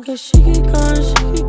Okay, she keep going, she keep